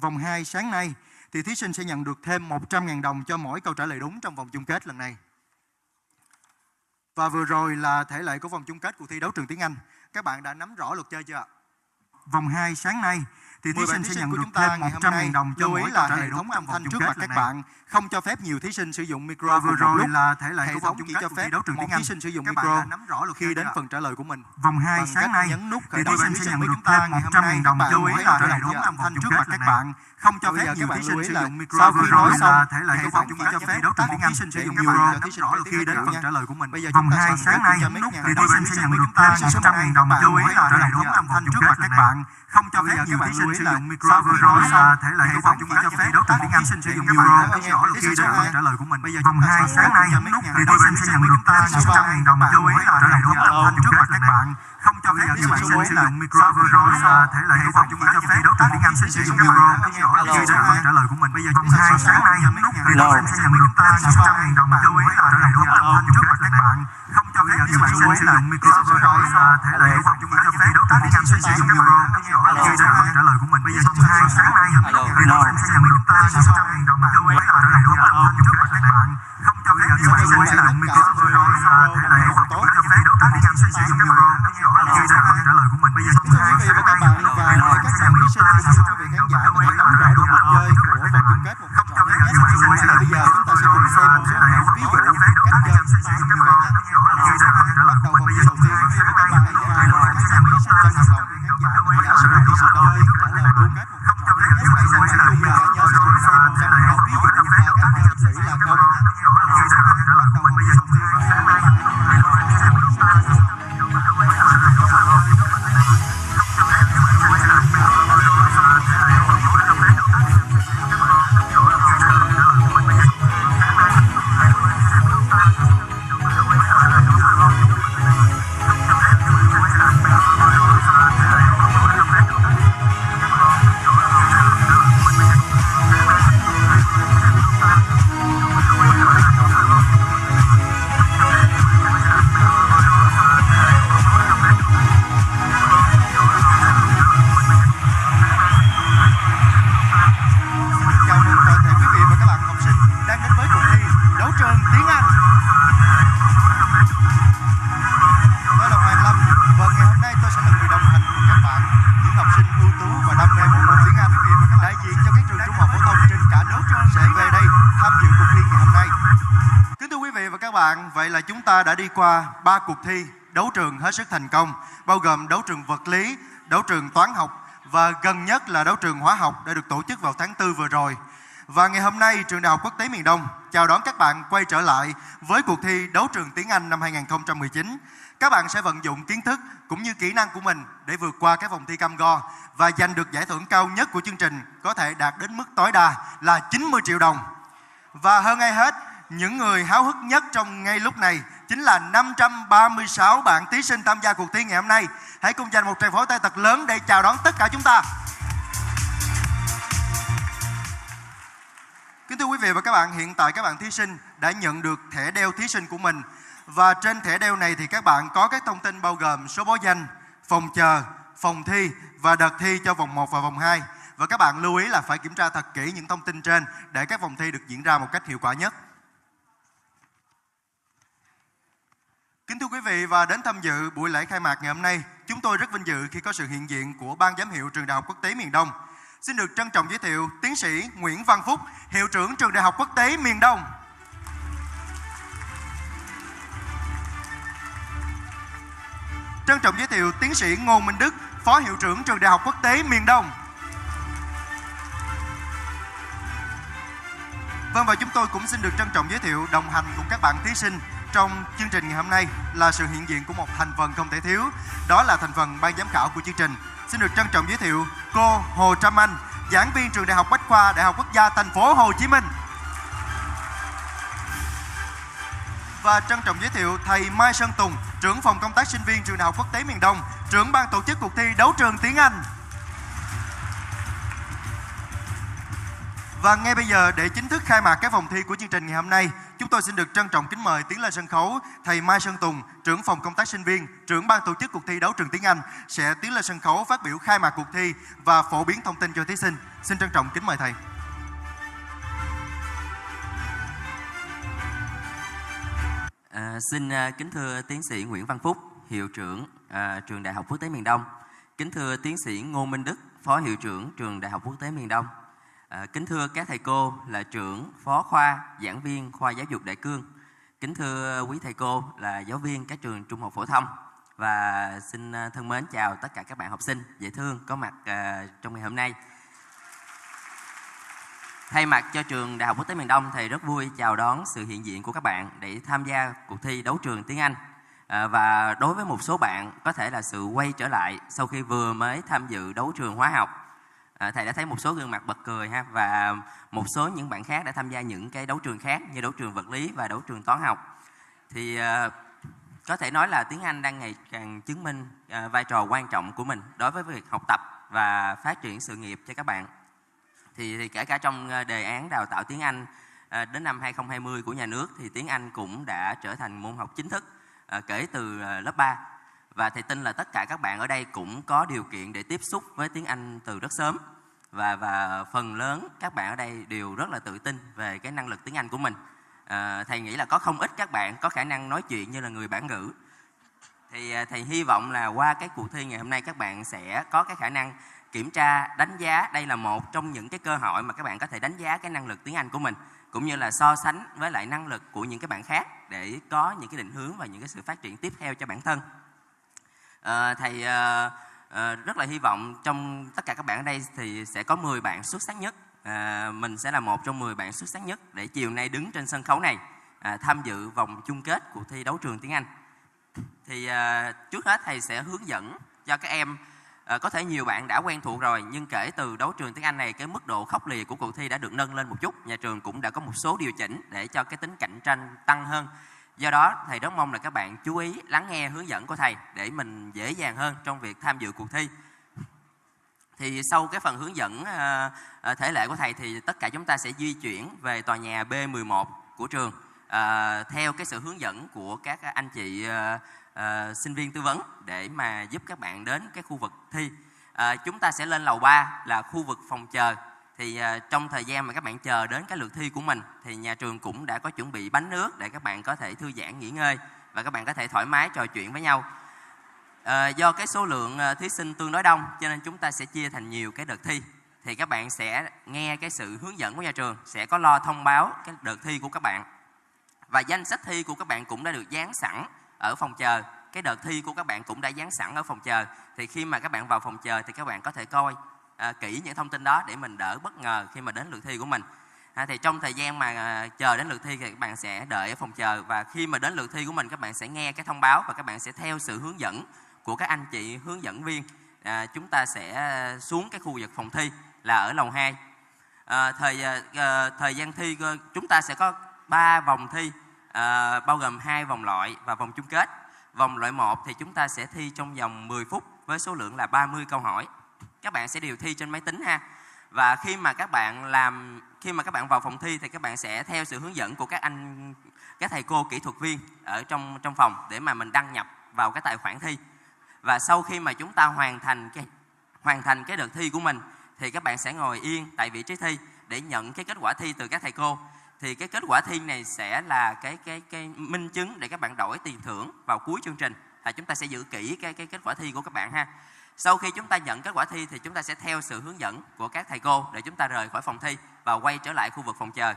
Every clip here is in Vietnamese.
vòng 2 sáng nay, thì thí sinh sẽ nhận được thêm 100.000 đồng cho mỗi câu trả lời đúng trong vòng chung kết lần này. Và vừa rồi là thể lệ của vòng chung kết cuộc thi đấu trường tiếng Anh. Các bạn đã nắm rõ luật chơi chưa ạ? Vòng 2 sáng nay thì thí sinh sẽ nhận được thêm 100.000 đồng cho mỗi là hệ thống âm thanh trước mặt các bạn không cho phép nhiều thí sinh sử dụng micro vừa rồi là thể lệ của vòng chung chỉ kết phép đấu trường tiếng Anh. thí sinh sử dụng micro nắm rõ khi đến phần trả lời của mình Vòng 2 Bằng sáng nay nhấn nút thì thí sinh sẽ nhận được thêm ngày hôm 100.000 nay. đồng Các bạn cho mỗi ý là thống âm thanh trước trước mặt mặt các bạn. Không cho phép nhiều các thí sinh lưu ý sử dụng micro sau khi nói xong thể lệ của vòng chỉ chung cho phép tiếng thí sinh sử dụng các micro thí sinh thiết khi đến phần trả lời của mình. Bây giờ chúng ta 2 sẽ sáng nay thì thí sinh sẽ nhận được thêm 100.000 đồng cho mỗi là hệ thống âm thanh trước mặt các bạn. không cho phép nhiều thí sinh sử dụng micro sau khi nói xong thể lệ của chung chỉ kết cho phép đấu trường một tiếng thí sinh sử dụng các micro luật thí khi sinh phần hai. trả lời của mình. Bây giờ Vòng chúng ta 2 sẽ sáng nay thì thí sinh sẽ nhận được thêm 100.000 đồng cho mỗi là hệ thống âm thanh trước mặt các bạn không cho phép các bạn sử dụng. Micro vừa rồi là thể lệ của vòng chung kết thi đấu trường tiếng Anh sẽ sử dụng micro khi đến phần trả lời của mình. Bây giờ vòng 2 sáng nay thì thí sinh sẽ nhận được thêm 100.000 đồng cho mỗi là hệ thống âm thanh trước mặt các bạn không cho phép các bạn sử dụng micro vừa rồi là thể lệ của vòng chung kết thi đấu trường tiếng Anh sẽ sử dụng micro khi đến phần trả lời của mình. Bây giờ vòng 2 sáng nay thì thí sinh sẽ nhận được thêm 100.000 đồng cho mỗi là hệ thống âm ta đã đi qua ba cuộc thi đấu trường hết sức thành công, bao gồm đấu trường vật lý, đấu trường toán học và gần nhất là đấu trường hóa học đã được tổ chức vào tháng 4 vừa rồi. Và ngày hôm nay, Trường Đại học Quốc tế miền Đông chào đón các bạn quay trở lại với cuộc thi đấu trường tiếng Anh năm 2019. Các bạn sẽ vận dụng kiến thức cũng như kỹ năng của mình để vượt qua các vòng thi cam go và giành được giải thưởng cao nhất của chương trình có thể đạt đến mức tối đa là 90 triệu đồng. Và hơn ai hết, những người háo hức nhất trong ngay lúc này chính là 536 bạn thí sinh tham gia cuộc thi ngày hôm nay. Hãy cùng dành một tràng pháo tay thật lớn để chào đón tất cả chúng ta. Kính thưa quý vị và các bạn, hiện tại các bạn thí sinh đã nhận được thẻ đeo thí sinh của mình. Và trên thẻ đeo này thì các bạn có các thông tin bao gồm số báo danh, phòng chờ, phòng thi và đợt thi cho vòng 1 và vòng 2. Và các bạn lưu ý là phải kiểm tra thật kỹ những thông tin trên để các vòng thi được diễn ra một cách hiệu quả nhất. Kính thưa quý vị và đến tham dự buổi lễ khai mạc ngày hôm nay, chúng tôi rất vinh dự khi có sự hiện diện của Ban giám hiệu Trường Đại học Quốc tế miền Đông. Xin được trân trọng giới thiệu tiến sĩ Nguyễn Văn Phúc, hiệu trưởng Trường Đại học Quốc tế miền Đông. Trân trọng giới thiệu tiến sĩ Ngô Minh Đức, Phó hiệu trưởng Trường Đại học Quốc tế miền Đông. Vâng và chúng tôi cũng xin được trân trọng giới thiệu đồng hành cùng các bạn thí sinh trong chương trình ngày hôm nay là sự hiện diện của một thành phần không thể thiếu, đó là thành phần ban giám khảo của chương trình. Xin được trân trọng giới thiệu cô Hồ Trâm Anh, giảng viên trường Đại học Bách khoa Đại học Quốc gia thành phố Hồ Chí Minh. Và trân trọng giới thiệu thầy Mai Sơn Tùng, trưởng phòng công tác sinh viên trường Đại học Quốc tế miền Đông, trưởng ban tổ chức cuộc thi đấu trường tiếng Anh. Và ngay bây giờ để chính thức khai mạc các vòng thi của chương trình ngày hôm nay, chúng tôi xin được trân trọng kính mời tiến lên sân khấu thầy Mai Sơn Tùng, trưởng phòng công tác sinh viên, trưởng ban tổ chức cuộc thi đấu trường tiếng Anh sẽ tiến lên sân khấu phát biểu khai mạc cuộc thi và phổ biến thông tin cho thí sinh. Xin trân trọng kính mời thầy. À, xin uh, kính thưa tiến sĩ Nguyễn Văn Phúc, hiệu trưởng uh, trường Đại học Quốc tế miền Đông. Kính thưa tiến sĩ Ngô Minh Đức, phó hiệu trưởng trường Đại học Quốc tế miền Đông. À, kính thưa các thầy cô là trưởng, phó khoa, giảng viên khoa giáo dục đại cương. Kính thưa quý thầy cô là giáo viên các trường trung học phổ thông và xin ờ, thân mến chào tất cả các bạn học sinh dễ thương có mặt ờ, trong ngày hôm nay. Thay mặt cho trường Đại học Quốc tế miền Đông, thầy rất vui chào đón sự hiện diện của các bạn để tham gia cuộc thi đấu trường tiếng Anh. À, và đối với một số bạn có thể là sự quay trở lại sau khi vừa mới tham dự đấu trường hóa học. À, thầy đã thấy một số gương mặt bật cười ha và một số những bạn khác đã tham gia những cái đấu trường khác như đấu trường vật lý và đấu trường toán học. Thì à, có thể nói là tiếng Anh đang ngày càng chứng minh à, vai trò quan trọng của mình đối với việc học tập và phát triển sự nghiệp cho các bạn thì, thì kể cả trong đề án đào tạo tiếng Anh à, đến năm 2020 của nhà nước thì tiếng Anh cũng đã trở thành môn học chính thức à, kể từ à, lớp 3 và thầy tin là tất cả các bạn ở đây cũng có điều kiện để tiếp xúc với tiếng Anh từ rất sớm. Và và phần lớn các bạn ở đây đều rất là tự tin về cái năng lực tiếng Anh của mình. À, thầy nghĩ là có không ít các bạn có khả năng nói chuyện như là người bản ngữ. Thì à, thầy hy vọng là qua cái cuộc thi ngày hôm nay các bạn sẽ có cái khả năng kiểm tra đánh giá. Đây là một trong những cái cơ hội mà các bạn có thể đánh giá cái năng lực tiếng Anh của mình cũng như là so sánh với lại năng lực của những cái bạn khác để có những cái định hướng và những cái sự phát triển tiếp theo cho bản thân à, thầy à, à, rất là hy vọng trong tất cả các bạn ở đây thì sẽ có 10 bạn xuất sắc nhất. À, mình sẽ là một trong 10 bạn xuất sắc nhất để chiều nay đứng trên sân khấu này à, tham dự vòng chung kết cuộc thi đấu trường tiếng Anh. Thì à, trước hết thầy sẽ hướng dẫn cho các em à, có thể nhiều bạn đã quen thuộc rồi nhưng kể từ đấu trường tiếng Anh này cái mức độ khốc liệt của cuộc thi đã được nâng lên một chút. Nhà trường cũng đã có một số điều chỉnh để cho cái tính cạnh tranh tăng hơn do đó, thầy rất mong là các bạn chú ý lắng nghe hướng dẫn của thầy để mình dễ dàng hơn trong việc tham dự cuộc thi. Thì sau cái phần hướng dẫn ờ, ờ, thể lệ của thầy thì tất cả chúng ta sẽ di chuyển về tòa nhà B11 của trường ờ, theo cái sự hướng dẫn của các anh chị sinh viên tư vấn để mà giúp các bạn đến cái khu vực thi. Chúng ta sẽ lên lầu 3 là khu vực phòng chờ thì uh, trong thời gian mà các bạn chờ đến cái lượt thi của mình thì nhà trường cũng đã có chuẩn bị bánh nước để các bạn có thể thư giãn nghỉ ngơi và các bạn có thể thoải mái trò chuyện với nhau. À, do cái số lượng ờ, thí sinh tương đối đông cho nên chúng ta sẽ chia thành nhiều cái đợt thi thì các bạn sẽ nghe cái sự hướng dẫn của nhà trường sẽ có lo thông báo cái đợt thi của các bạn. Và danh sách thi của các bạn cũng đã được dán sẵn ở phòng chờ cái đợt thi của các bạn cũng đã dán sẵn ở phòng chờ. Thì khi mà các bạn vào phòng chờ thì các bạn có thể coi à, kỹ những thông tin đó để mình đỡ bất ngờ khi mà đến lượt thi của mình à, thì trong thời gian mà à, chờ đến lượt thi thì các bạn sẽ đợi ở phòng chờ và khi mà đến lượt thi của mình các bạn sẽ nghe cái thông báo và các bạn sẽ theo sự hướng dẫn của các anh chị hướng dẫn viên à, chúng ta sẽ xuống cái khu vực phòng thi là ở lầu 2 à, thời à, à, thời gian thi chúng ta sẽ có 3 vòng thi à, bao gồm hai vòng loại và vòng chung kết. Vòng loại 1 thì chúng ta sẽ thi trong vòng 10 phút với số lượng là 30 câu hỏi. Các bạn sẽ điều thi trên máy tính ha. Và khi mà các bạn làm, khi mà các bạn vào phòng thi thì các bạn sẽ theo sự hướng dẫn của các anh, các thầy cô kỹ thuật viên ở trong trong phòng để mà mình đăng nhập vào cái tài khoản thi. Và sau khi mà chúng ta hoàn thành cái, hoàn thành cái đợt thi của mình thì các bạn sẽ ngồi yên tại vị trí thi để nhận cái kết quả thi từ các thầy cô thì cái kết quả thi này sẽ là cái cái cái minh chứng để các bạn đổi tiền thưởng vào cuối chương trình là chúng ta sẽ giữ kỹ cái cái kết quả thi của các bạn ha sau khi chúng ta nhận kết quả thi thì chúng ta sẽ theo sự hướng dẫn của các thầy cô để chúng ta rời khỏi phòng thi và quay trở lại khu vực phòng chờ.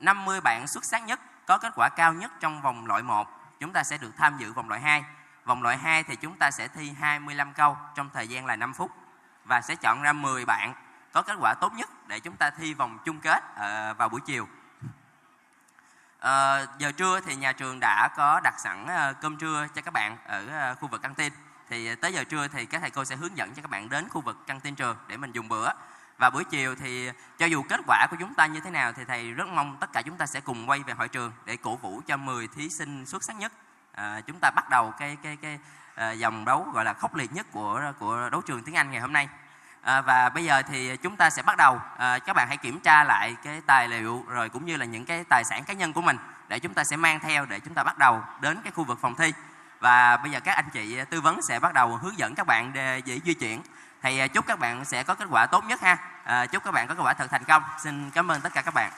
50 bạn xuất sắc nhất có kết quả cao nhất trong vòng loại 1 chúng ta sẽ được tham dự vòng loại 2 vòng loại 2 thì chúng ta sẽ thi 25 câu trong thời gian là 5 phút và sẽ chọn ra 10 bạn có kết quả tốt nhất để chúng ta thi vòng chung kết uh, vào buổi chiều. À, giờ trưa thì nhà trường đã có đặt sẵn uh, cơm trưa cho các bạn ở uh, khu vực căng tin thì ờ, tới giờ trưa thì các thầy cô sẽ hướng dẫn cho các bạn đến khu vực căng tin trường để mình dùng bữa và buổi chiều thì cho dù kết quả của chúng ta như thế nào thì thầy rất mong tất cả chúng ta sẽ cùng quay về hội trường để cổ vũ cho 10 thí sinh xuất sắc nhất à, chúng ta bắt đầu cái cái cái ờ, à, dòng đấu gọi là khốc liệt nhất của của đấu trường tiếng Anh ngày hôm nay À, và bây giờ thì chúng ta sẽ bắt đầu. À, các bạn hãy kiểm tra lại cái tài liệu rồi cũng như là những cái tài sản cá nhân của mình để chúng ta sẽ mang theo để chúng ta bắt đầu đến cái khu vực phòng thi. Và bây giờ các anh chị à, tư vấn sẽ bắt đầu hướng dẫn các bạn để dễ di chuyển. thì à, chúc các bạn sẽ có kết quả tốt nhất ha. À, chúc các bạn có kết quả thật thành công. Xin cảm ơn tất cả các bạn.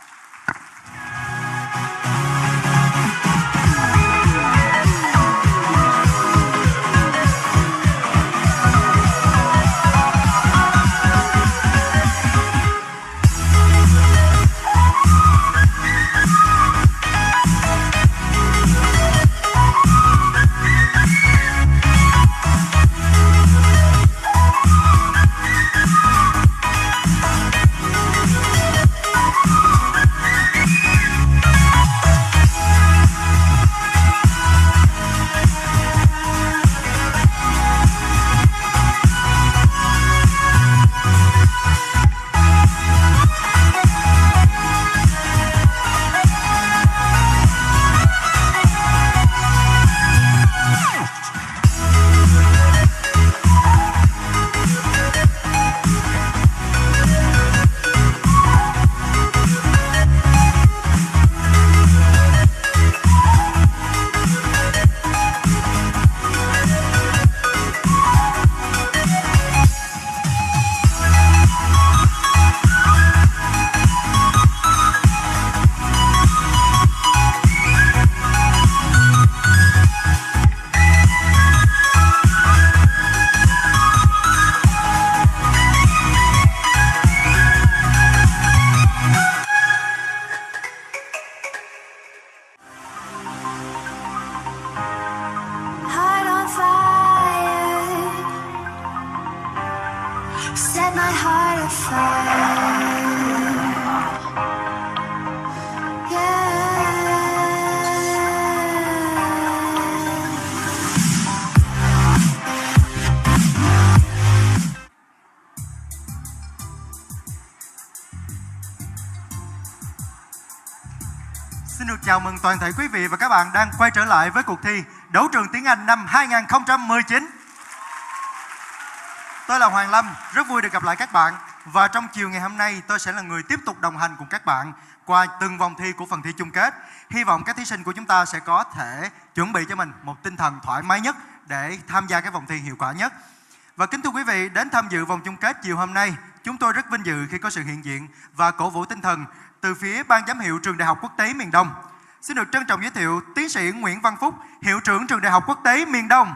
Mừng toàn thể quý vị và các bạn đang quay trở lại với cuộc thi Đấu trường tiếng Anh năm 2019. Tôi là Hoàng Lâm, rất vui được gặp lại các bạn và trong chiều ngày hôm nay tôi sẽ là người tiếp tục đồng hành cùng các bạn qua từng vòng thi của phần thi chung kết. Hy vọng các thí sinh của chúng ta sẽ có thể chuẩn bị cho mình một tinh thần thoải mái nhất để tham gia cái vòng thi hiệu quả nhất. Và kính thưa quý vị, đến tham dự vòng chung kết chiều hôm nay, chúng tôi rất vinh dự khi có sự hiện diện và cổ vũ tinh thần từ phía Ban giám hiệu Trường Đại học Quốc tế miền Đông. Xin được trân trọng giới thiệu tiến sĩ Nguyễn Văn Phúc, hiệu trưởng Trường Đại học Quốc tế miền Đông.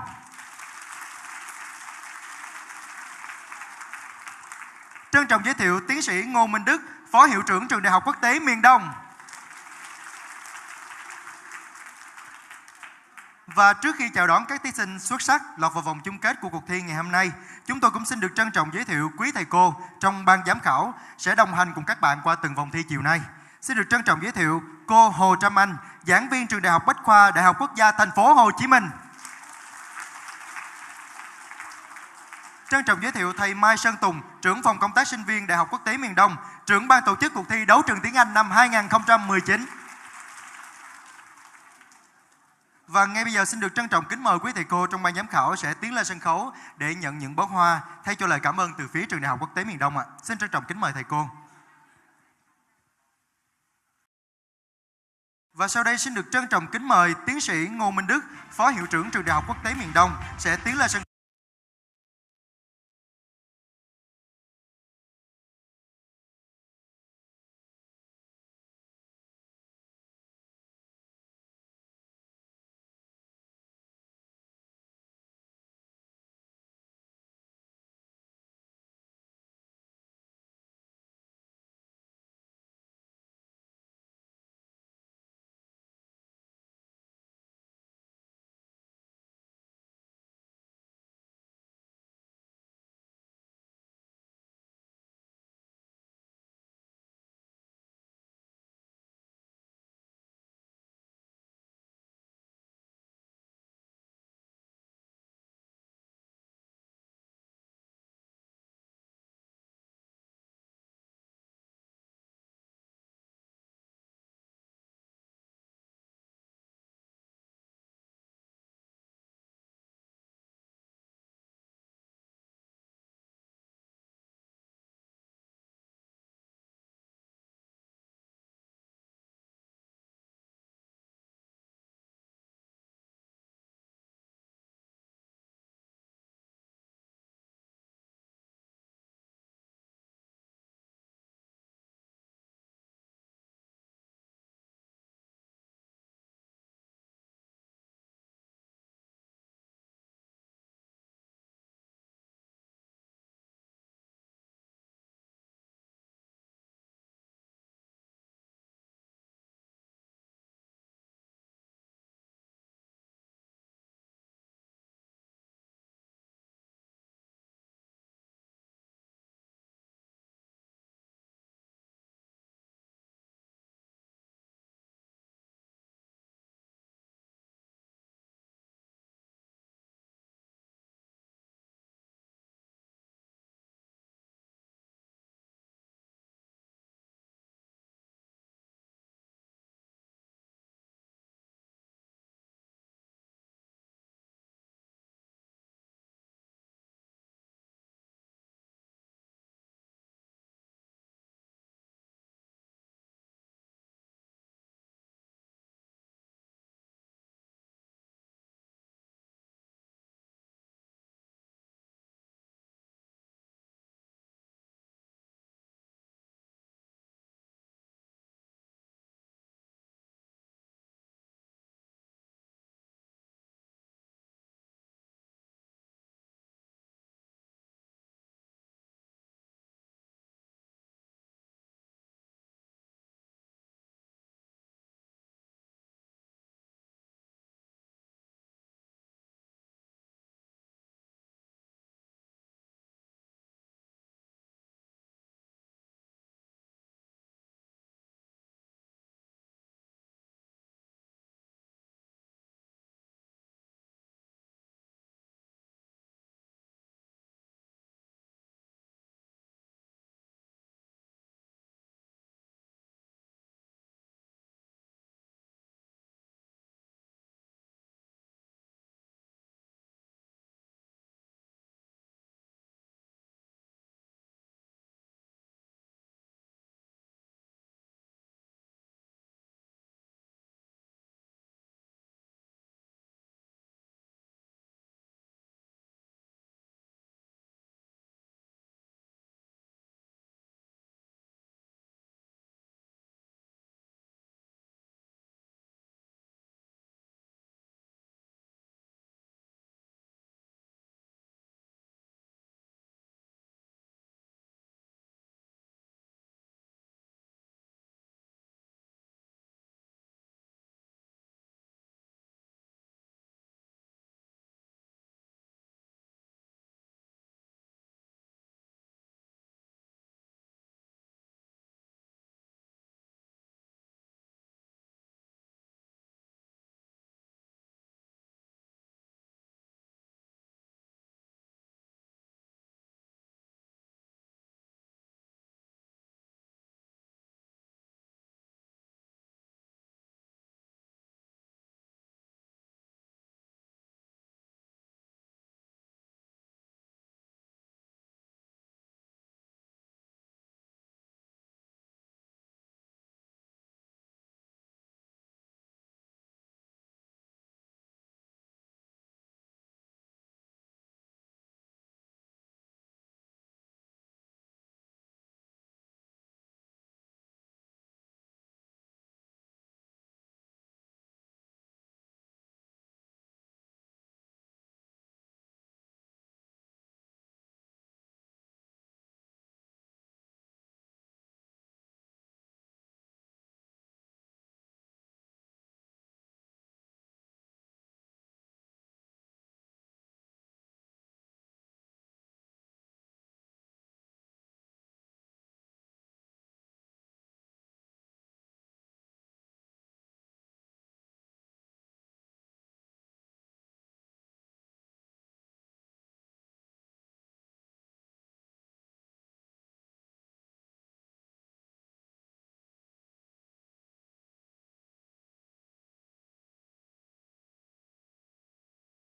Trân trọng giới thiệu tiến sĩ Ngô Minh Đức, Phó hiệu trưởng Trường Đại học Quốc tế miền Đông. Và trước khi chào đón các thí sinh xuất sắc lọt vào vòng chung kết của cuộc thi ngày hôm nay, chúng tôi cũng xin được trân trọng giới thiệu quý thầy cô trong ban giám khảo sẽ đồng hành cùng các bạn qua từng vòng thi chiều nay. Xin được trân trọng giới thiệu cô Hồ Trâm Anh, giảng viên trường Đại học Bách khoa Đại học Quốc gia Thành phố Hồ Chí Minh. Trân trọng giới thiệu thầy Mai Sơn Tùng, trưởng phòng công tác sinh viên Đại học Quốc tế miền Đông, trưởng ban tổ chức cuộc thi đấu trường tiếng Anh năm 2019. Và ngay bây giờ xin được trân trọng kính mời quý thầy cô trong ban giám khảo sẽ tiến lên sân khấu để nhận những bó hoa thay cho lời cảm ơn từ phía trường Đại học Quốc tế miền Đông ạ. Xin trân trọng kính mời thầy cô. Và sau đây xin được trân trọng kính mời tiến sĩ Ngô Minh Đức, Phó Hiệu trưởng Trường Đại học Quốc tế miền Đông sẽ tiến lên sân